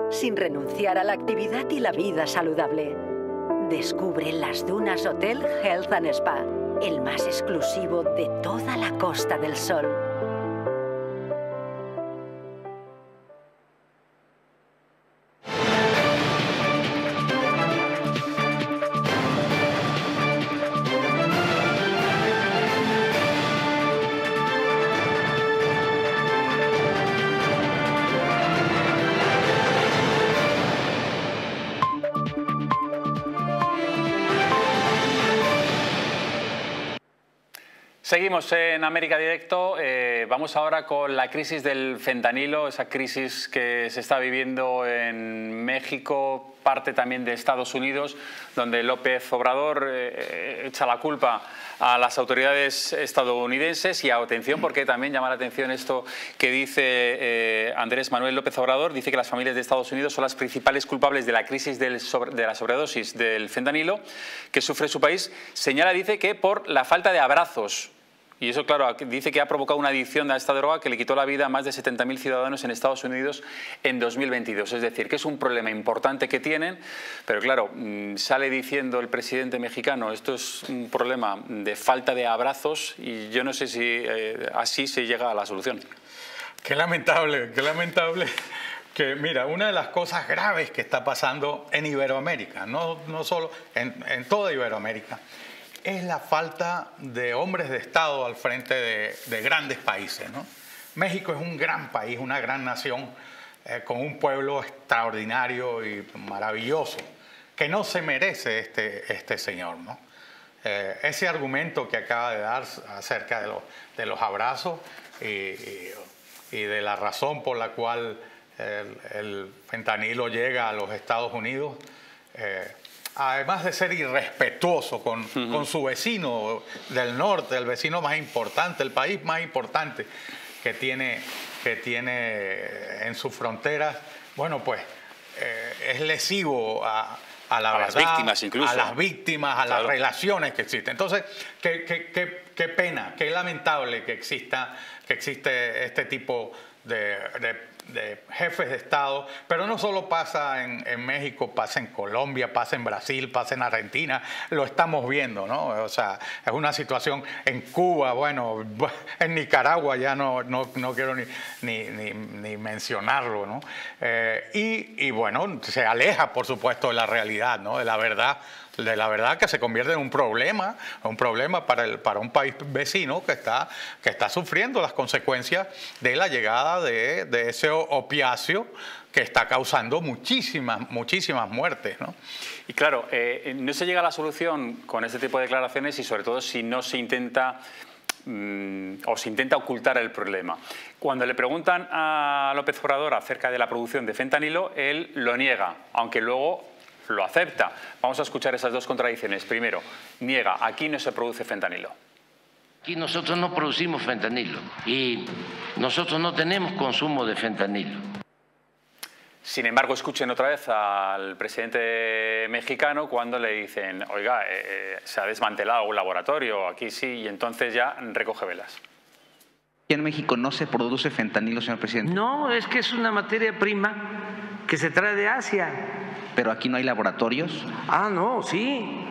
sin renunciar a la actividad y la vida saludable. Descubre las Dunas Hotel Health and Spa, el más exclusivo de toda la Costa del Sol.
Seguimos en América Directo. Eh, vamos ahora con la crisis del fentanilo, esa crisis que se está viviendo en México, parte también de Estados Unidos, donde López Obrador eh, eh, echa la culpa a las autoridades estadounidenses y atención porque también llama la atención esto que dice Andrés Manuel López Obrador, dice que las familias de Estados Unidos son las principales culpables de la crisis de la sobredosis del fentanilo que sufre su país. Señala, dice que por la falta de abrazos y eso, claro, dice que ha provocado una adicción a esta droga que le quitó la vida a más de 70.000 ciudadanos en Estados Unidos en 2022. Es decir, que es un problema importante que tienen, pero claro, mm, sale diciendo el presidente mexicano, esto es un problema de falta de abrazos y yo no sé si eh, así se llega a la solución.
Qué lamentable, qué lamentable que mira, una de las cosas graves que está pasando en Iberoamérica, no, no solo en, en toda Iberoamérica, es la falta de hombres de Estado al frente de, grandes países. México es un gran país, una gran nación, eh, con un pueblo extraordinario y maravilloso, que no se merece este, este señor. Eh, ese argumento que acaba de dar acerca de, los abrazos y, de la razón por la cual el, fentanilo llega a los Estados Unidos, eh, además de ser irrespetuoso con, su vecino del norte, el vecino más importante, el país más importante que tiene, que tiene en sus fronteras, bueno, pues eh, es lesivo a, la
las víctimas incluso.
A las víctimas, a las relaciones que existen. Entonces, qué, qué, pena, qué lamentable que exista que existe este tipo de de jefes de Estado, pero no solo pasa en, México, pasa en Colombia, pasa en Brasil, pasa en Argentina, lo estamos viendo, ¿no? O sea, es una situación en Cuba, bueno, <laughs> en Nicaragua ya no, no, quiero ni, ni, ni, mencionarlo, ¿no? Eh, y, y bueno, se aleja, por supuesto, de la realidad, ¿no? De la verdad de la verdad que se convierte en un problema, un problema para, el, para un país vecino que está, que está sufriendo las consecuencias de la llegada de, de ese opiáceo que está causando muchísimas, muchísimas muertes. ¿no?
Y claro, eh, no se llega a la solución con este tipo de declaraciones y sobre todo si no se intenta mm, o se intenta ocultar el problema. Cuando le preguntan a López Obrador acerca de la producción de fentanilo, él lo niega, aunque luego lo acepta. Vamos a escuchar esas dos contradicciones. Primero, niega, aquí no se produce fentanilo.
Aquí nosotros no producimos fentanilo y nosotros no tenemos consumo de fentanilo.
Sin embargo, escuchen otra vez al presidente mexicano cuando le dicen, oiga, eh, eh, se ha desmantelado un laboratorio, aquí sí, y entonces ya recoge velas.
¿Y en México no se produce fentanilo, señor presidente?
No, es que es una materia prima
que se trae de Asia.
Pero aquí no hay laboratorios.
Ah, no, sí.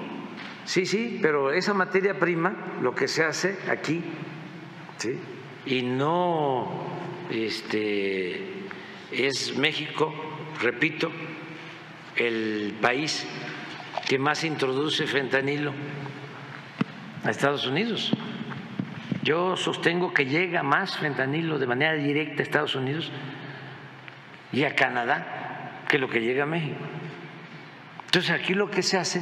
Sí, sí, pero esa materia prima, lo que se hace aquí, ¿sí? Y no este, es México, repito, el país que más introduce fentanilo a Estados Unidos. Yo sostengo que llega más fentanilo de manera directa a Estados Unidos y a Canadá que lo que llega a México. Entonces aquí lo que se hace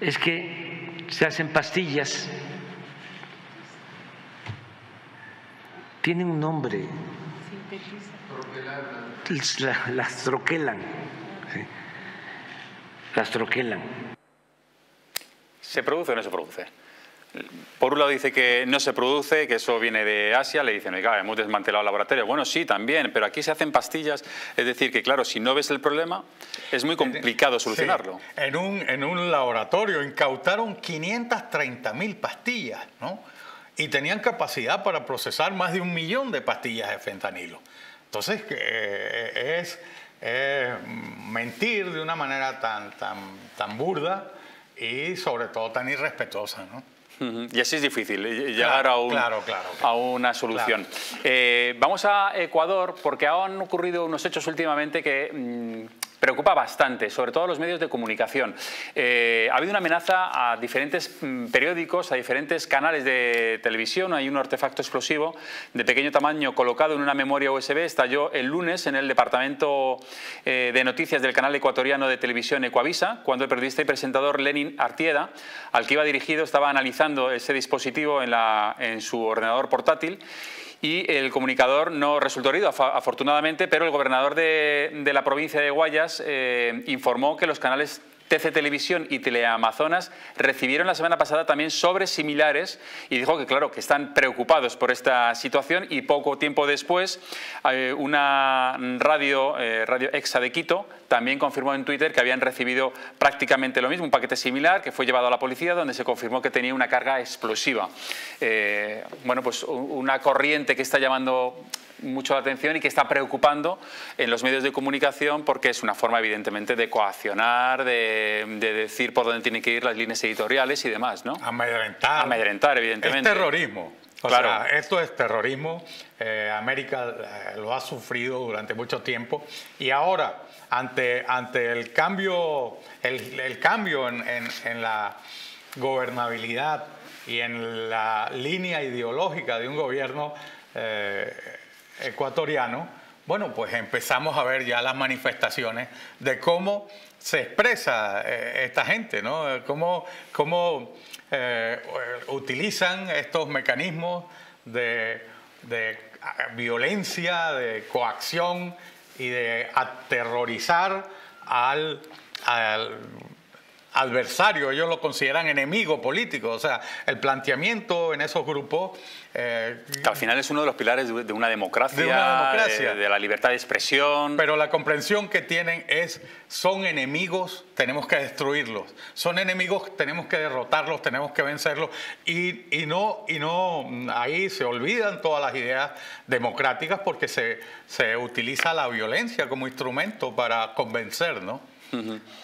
es que se hacen pastillas, tienen un nombre, las troquelan, las troquelan.
¿Se produce o no se produce? Por un lado dice que no se produce, que eso viene de Asia, le dicen, oiga, hemos desmantelado el laboratorio. Bueno, sí, también, pero aquí se hacen pastillas. Es decir, que claro, si no ves el problema, es muy complicado solucionarlo.
En, un, en un laboratorio incautaron 530 mil pastillas, ¿no? Y tenían capacidad para procesar más de un millón de pastillas de fentanilo. Entonces, eh, es, mentir de una manera tan, tan, tan burda y sobre todo tan irrespetuosa, ¿no?
Y así es difícil eh, llegar a, a, una solución. Eh, vamos a Ecuador porque han ocurrido unos hechos últimamente que mm, preocupa bastante, sobre todo a los medios de comunicación. Eh, ha habido una amenaza a diferentes mm, periódicos, a diferentes canales de televisión. Hay un artefacto explosivo de pequeño tamaño colocado en una memoria USB. Estalló el lunes en el departamento eh, de noticias del canal ecuatoriano de televisión Ecuavisa, cuando el periodista y presentador Lenin Artieda, al que iba dirigido, estaba analizando ese dispositivo en, en su ordenador portátil y el comunicador no resultó herido, afortunadamente, pero el gobernador de, la provincia de Guayas eh, informó que los canales TC Televisión y Teleamazonas recibieron la semana pasada también sobres similares y dijo que claro, que están preocupados por esta situación y poco tiempo después eh, una radio, eh, Radio Exa de Quito también confirmó en Twitter que habían recibido prácticamente lo mismo, un paquete similar que fue llevado a la policía donde se confirmó que tenía una carga explosiva. Eh, bueno, pues una corriente que está llamando mucho la atención y que está preocupando en los medios de comunicación porque es una forma evidentemente de coaccionar, de, decir por dónde tienen que ir las líneas editoriales y demás, ¿no?
Amedrentar.
Amedrentar, evidentemente.
Es terrorismo. O claro. sea, esto es terrorismo. Eh, América eh, lo ha sufrido durante mucho tiempo y ahora ante, ante el cambio, el, cambio en, en la gobernabilidad y en la línea ideológica de un gobierno eh, ecuatoriano, bueno, pues empezamos a ver ya las manifestaciones de cómo se expresa eh, esta gente, ¿no? Cómo, cómo eh, utilizan estos mecanismos de, violencia, de coacción y de aterrorizar al, al adversario, ellos lo consideran enemigo político. O sea, el planteamiento en esos grupos...
Eh, al final es uno de los pilares de una democracia, de, una democracia. De, la libertad de expresión.
Pero la comprensión que tienen es, son enemigos, tenemos que destruirlos. Son enemigos, tenemos que derrotarlos, tenemos que vencerlos. Y, y, no, y no, ahí se olvidan todas las ideas democráticas porque se, se utiliza la violencia como instrumento para convencer, ¿no?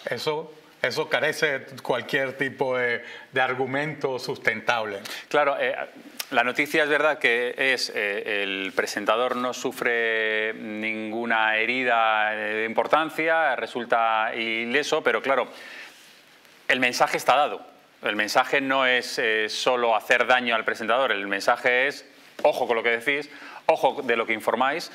Eso eso carece de cualquier tipo de, argumento sustentable.
Claro, eh, la noticia es verdad que es eh, el presentador no sufre ninguna herida de importancia, resulta ileso, pero claro, el mensaje está dado. El mensaje no es eh, solo hacer daño al presentador, el mensaje es, ojo con lo que decís, ojo de lo que informáis,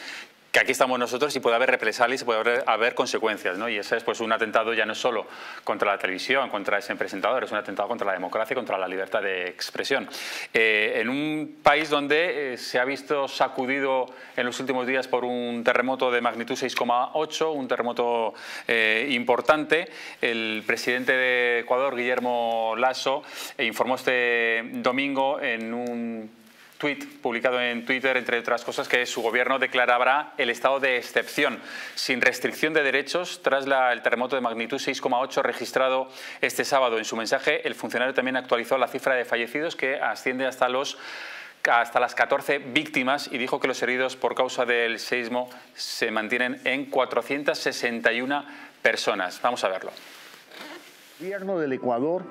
que aquí estamos nosotros y puede haber represalias y puede haber, consecuencias. ¿no? Y ese es pues, un atentado ya no solo contra la televisión, contra ese presentador, es un atentado contra la democracia y contra la libertad de expresión. Eh, en un país donde eh, se ha visto sacudido en los últimos días por un terremoto de magnitud 6,8, un terremoto eh, importante, el presidente de Ecuador, Guillermo Lasso, informó este domingo en un tweet publicado en Twitter, entre otras cosas, que su gobierno declarará el estado de excepción, sin restricción de derechos, tras el terremoto de magnitud 6,8 registrado este sábado. En su mensaje, el funcionario también actualizó la cifra de fallecidos, que asciende hasta los hasta las 14 víctimas y dijo que los heridos por causa del seísmo se mantienen en 461 personas. Vamos a verlo.
El gobierno del Ecuador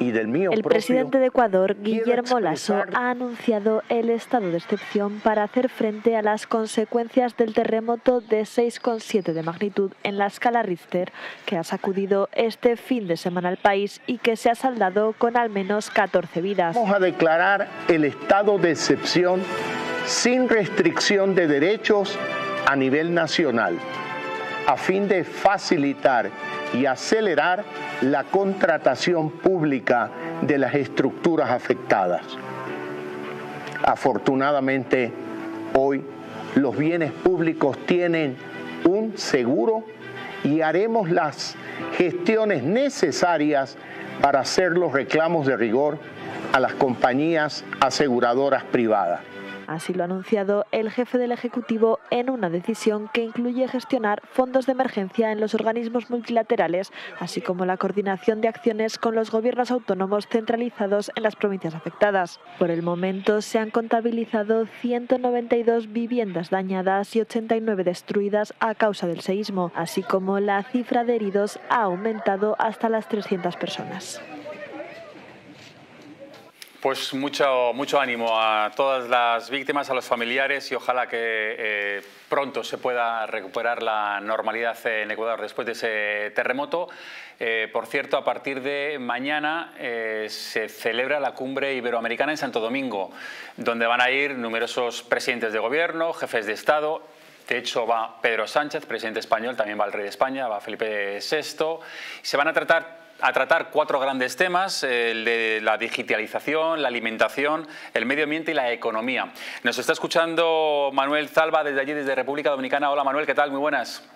y del mío
el presidente de Ecuador, Guillermo Lasso, ha anunciado el estado de excepción para hacer frente a las consecuencias del terremoto de 6,7 de magnitud en la escala Richter, que ha sacudido este fin de semana al país y que se ha saldado con al menos 14 vidas.
Vamos a declarar el estado de excepción sin restricción de derechos a nivel nacional, a fin de facilitar y acelerar la contratación pública de las estructuras afectadas. Afortunadamente, hoy los bienes públicos tienen un seguro y haremos las gestiones necesarias para hacer los reclamos de rigor a las compañías aseguradoras privadas.
Así lo ha anunciado el jefe del Ejecutivo en una decisión que incluye gestionar fondos de emergencia en los organismos multilaterales, así como la coordinación de acciones con los gobiernos autónomos centralizados en las provincias afectadas. Por el momento se han contabilizado 192 viviendas dañadas y 89 destruidas a causa del seísmo, así como la cifra de heridos ha aumentado hasta las 300 personas.
Pues mucho, mucho ánimo a todas las víctimas, a los familiares y ojalá que eh, pronto se pueda recuperar la normalidad en Ecuador después de ese terremoto. Eh, por cierto, a partir de mañana eh, se celebra la cumbre iberoamericana en Santo Domingo, donde van a ir numerosos presidentes de gobierno, jefes de Estado de hecho, va Pedro Sánchez, presidente español, también va el rey de España, va Felipe VI. Se van a tratar a tratar cuatro grandes temas, el de la digitalización, la alimentación, el medio ambiente y la economía. Nos está escuchando Manuel Zalba desde allí, desde República Dominicana. Hola Manuel, ¿qué tal? Muy buenas.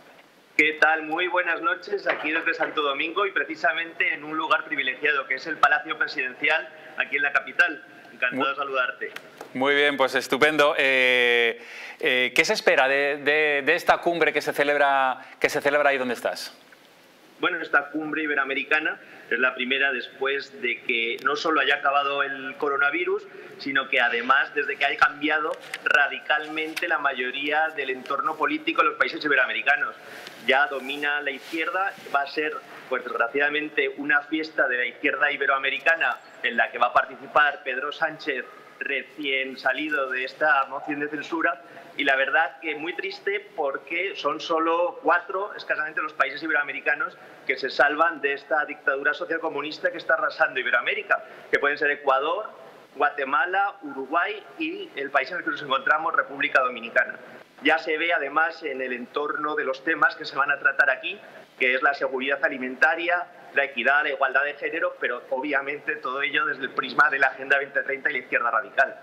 ¿Qué tal? Muy buenas noches aquí desde Santo Domingo y precisamente en un lugar privilegiado que es el Palacio Presidencial aquí en la capital. Encantado de saludarte.
Muy bien, pues estupendo. Eh, eh, ¿Qué se espera de, de, esta cumbre que se celebra, que se celebra ahí donde estás?
Bueno, esta cumbre iberoamericana es la primera después de que no solo haya acabado el coronavirus, sino que además desde que haya cambiado radicalmente la mayoría del entorno político de los países iberoamericanos. Ya domina la izquierda, va a ser, pues desgraciadamente, una fiesta de la izquierda iberoamericana en la que va a participar Pedro Sánchez recién salido de esta moción de censura y la verdad que muy triste porque son solo cuatro, escasamente, los países iberoamericanos que se salvan de esta dictadura social comunista que está arrasando Iberoamérica, que pueden ser Ecuador, Guatemala, Uruguay y el país en el que nos encontramos, República Dominicana. Ya se ve además en el entorno de los temas que se van a tratar aquí, que es la seguridad alimentaria, la equidad, la igualdad de género, pero obviamente todo ello desde el prisma de la Agenda 2030 y la izquierda radical.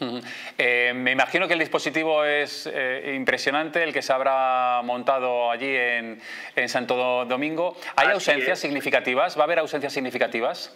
<laughs>
Eh, me imagino que el dispositivo es eh, impresionante, el que se habrá montado allí en, Santo Domingo. ¿Hay ausencias significativas? ¿Va a haber ausencias significativas?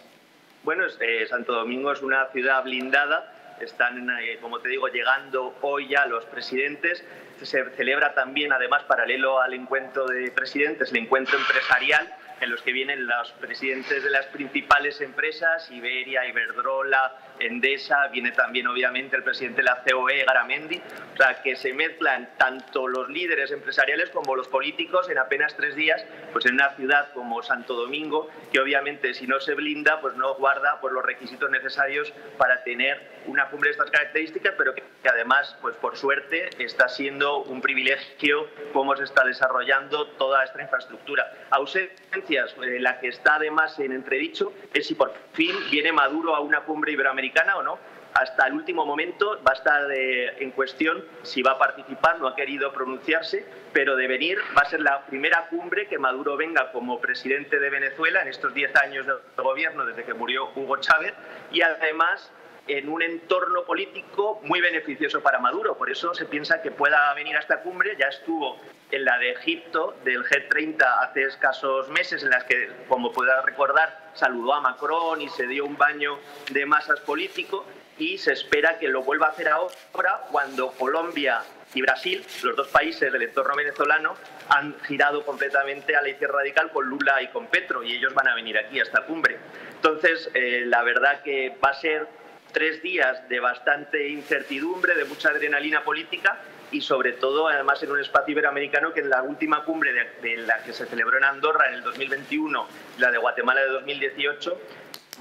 Bueno, eh, Santo Domingo es una ciudad blindada. Están, como te digo, llegando hoy ya los presidentes. Se celebra también, además, paralelo al encuentro de presidentes, el encuentro empresarial en los que vienen los presidentes de las principales empresas, Iberia, Iberdrola, Endesa, viene también obviamente el presidente de la COE, Garamendi, o sea, que se mezclan tanto los líderes empresariales como los políticos en apenas tres días, pues en una ciudad como Santo Domingo, que obviamente si no se blinda, pues no guarda pues, los requisitos necesarios para tener una cumbre de estas características, pero que, además, pues por suerte, está siendo un privilegio cómo se está desarrollando toda esta infraestructura. Ausencias, eh, la que está además en entredicho es si por fin viene Maduro a una cumbre iberoamericana o no. Hasta el último momento va a estar eh, en cuestión si va a participar, no ha querido pronunciarse, pero de venir va a ser la primera cumbre que Maduro venga como presidente de Venezuela en estos 10 años de gobierno desde que murió Hugo Chávez y además en un entorno político muy beneficioso para Maduro. Por eso se piensa que pueda venir a esta cumbre. Ya estuvo en la de Egipto, del G30, hace escasos meses, en las que, como pueda recordar, saludó a Macron y se dio un baño de masas político y se espera que lo vuelva a hacer ahora cuando Colombia y Brasil, los dos países del entorno venezolano, han girado completamente a la izquierda radical con Lula y con Petro y ellos van a venir aquí a esta cumbre. Entonces, eh, la verdad que va a ser tres días de bastante incertidumbre, de mucha adrenalina política y sobre todo además en un espacio iberoamericano que en la última cumbre de, la que se celebró en Andorra en el 2021, la de Guatemala de 2018,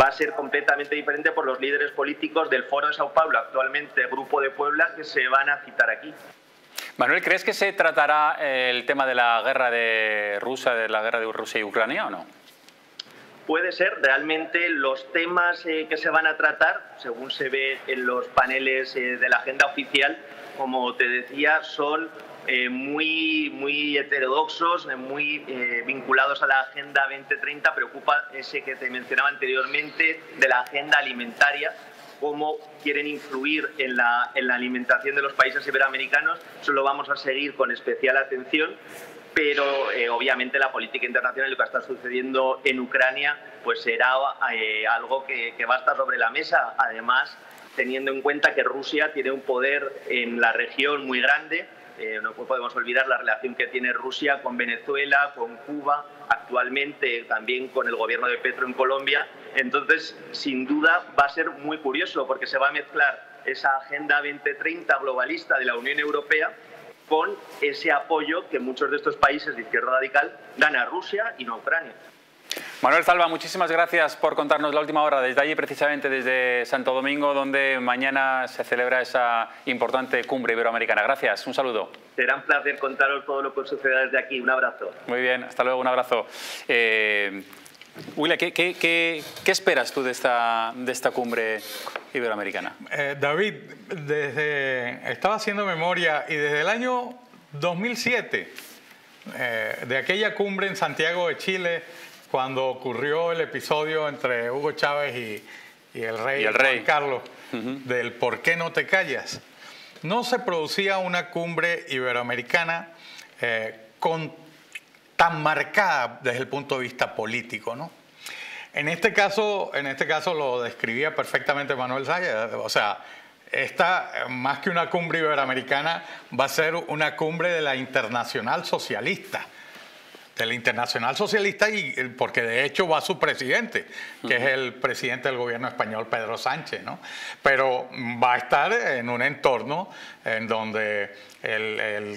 va a ser completamente diferente por los líderes políticos del Foro de Sao Paulo, actualmente Grupo de Puebla, que se van a citar aquí.
Manuel, ¿crees que se tratará el tema de la guerra de Rusia, de la guerra de Rusia y Ucrania o no?
Puede ser, realmente los temas eh, que se van a tratar, según se ve en los paneles eh, de la agenda oficial, como te decía, son eh, muy, muy heterodoxos, muy vinculados a la Agenda 2030. Preocupa ese que te mencionaba anteriormente de la agenda alimentaria, cómo quieren influir en la, en la alimentación de los países iberoamericanos. Eso lo vamos a seguir con especial atención pero eh, obviamente la política internacional y lo que está sucediendo en Ucrania pues será eh, algo que, va a estar sobre la mesa. Además, teniendo en cuenta que Rusia tiene un poder en la región muy grande, eh, no podemos olvidar la relación que tiene Rusia con Venezuela, con Cuba, actualmente también con el gobierno de Petro en Colombia. Entonces, sin duda, va a ser muy curioso porque se va a mezclar esa Agenda 2030 globalista de la Unión Europea con ese apoyo que muchos de estos países de izquierda radical dan a Rusia y no a Ucrania.
Manuel Salva, muchísimas gracias por contarnos la última hora desde allí, precisamente desde Santo Domingo, donde mañana se celebra esa importante cumbre iberoamericana. Gracias, un saludo.
Será un placer contaros todo lo que suceda desde aquí. Un abrazo.
Muy bien, hasta luego, un abrazo. Eh, William, ¿qué, esperas tú de esta, de esta cumbre iberoamericana?
Eh, David, desde, estaba haciendo memoria y desde el año 2007, eh, de aquella cumbre en Santiago de Chile, cuando ocurrió el episodio entre Hugo Chávez y, el rey, Juan Carlos, del ¿por qué no te callas? No se producía una cumbre iberoamericana eh, con tan marcada desde el punto de vista político, ¿no? En este caso, en este caso lo describía perfectamente Manuel Sayas, o sea, esta, más que una cumbre iberoamericana, va a ser una cumbre de la internacional socialista, de la internacional socialista, y, porque de hecho va su presidente, que es el presidente del gobierno español, Pedro Sánchez, ¿no? Pero va a estar en un entorno en donde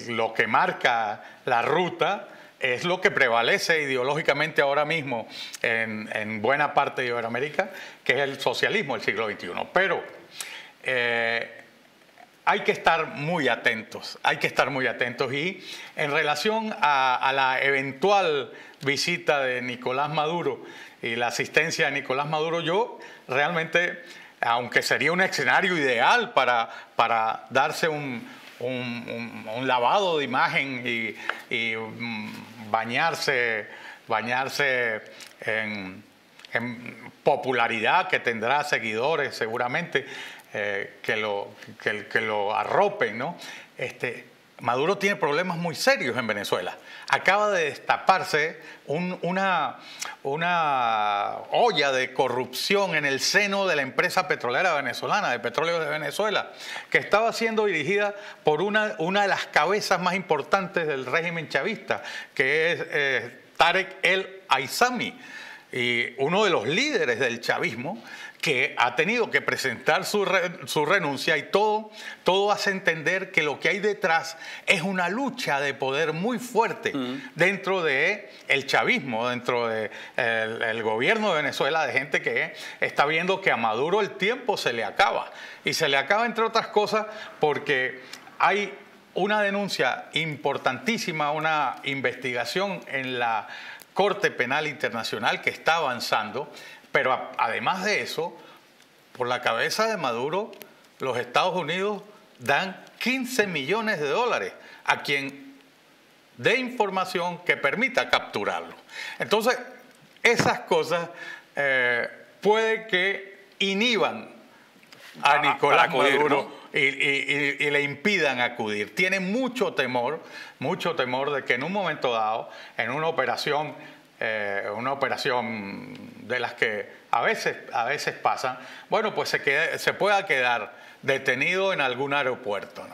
lo que marca la ruta es lo que prevalece ideológicamente ahora mismo en, buena parte de Iberoamérica, que es el socialismo del siglo XXI. Pero eh, hay que estar muy atentos, hay que estar muy atentos. Y en relación a, la eventual visita de Nicolás Maduro y la asistencia de Nicolás Maduro, yo realmente, aunque sería un escenario ideal para, para darse un, lavado de imagen y, bañarse, bañarse en, popularidad, que tendrá seguidores seguramente, eh, que, lo, que, lo arropen, ¿no? Este, Maduro tiene problemas muy serios en Venezuela. Acaba de destaparse una, olla de corrupción en el seno de la empresa petrolera venezolana, de Petróleo de Venezuela, que estaba siendo dirigida por una, una de las cabezas más importantes del régimen chavista, que es eh, Tarek El Aizami, y uno de los líderes del chavismo, que ha tenido que presentar su, renuncia y todo, todo hace entender que lo que hay detrás es una lucha de poder muy fuerte dentro del el chavismo, dentro del de el gobierno de Venezuela, de gente que está viendo que a Maduro el tiempo se le acaba. Y se le acaba, entre otras cosas, porque hay una denuncia importantísima, una investigación en la Corte Penal Internacional que está avanzando pero además de eso, por la cabeza de Maduro, los Estados Unidos dan 15 millones de dólares a quien dé información que permita capturarlo. Entonces, esas cosas eh, puede que inhiban a Nicolás Maduro y, y, le impidan acudir. Tiene mucho temor, mucho temor de que en un momento dado, en una operación eh, una operación de las que a veces, a veces pasan, bueno, pues se, se pueda quedar detenido en algún aeropuerto.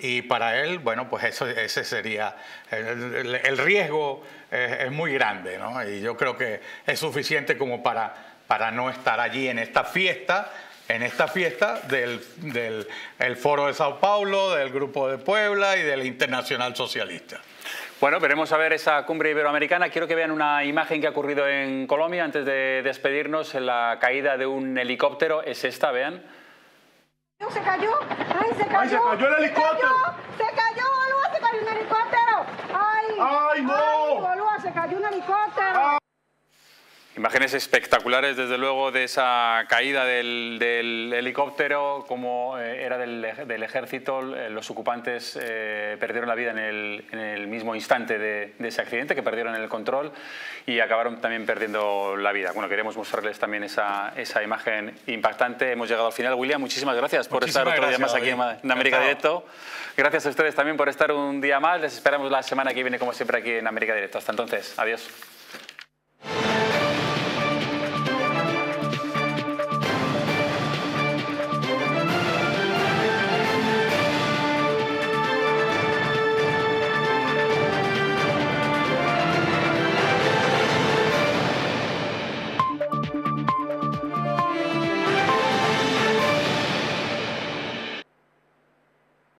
Y para él, bueno, pues eso, ese sería, el, riesgo es, muy grande, ¿no? Y yo creo que es suficiente como para, para no estar allí en esta fiesta en esta fiesta del, del el Foro de Sao Paulo, del Grupo de Puebla y del Internacional Socialista.
Bueno, veremos a ver esa cumbre iberoamericana. Quiero que vean una imagen que ha ocurrido en Colombia antes de despedirnos. La caída de un helicóptero es esta, vean.
Se cayó, ay, se cayó.
Ay, se cayó el helicóptero.
Se cayó, boludo, se cayó un helicóptero. Ay,
ay, no.
Ay, boludo, se cayó un helicóptero.
Imágenes espectaculares, desde luego, de esa caída del, del helicóptero, como eh, era del, del, ejército. Eh, los ocupantes eh, perdieron la vida en el, en el mismo instante de, de, ese accidente, que perdieron el control y acabaron también perdiendo la vida. Bueno, queremos mostrarles también esa, esa imagen impactante. Hemos llegado al final. William, muchísimas gracias por
muchísimas
estar otro
gracias,
día más aquí en, en América Directo. Gracias a ustedes también por estar un día más. Les esperamos la semana que viene, como siempre, aquí en América Directo. Hasta entonces, adiós.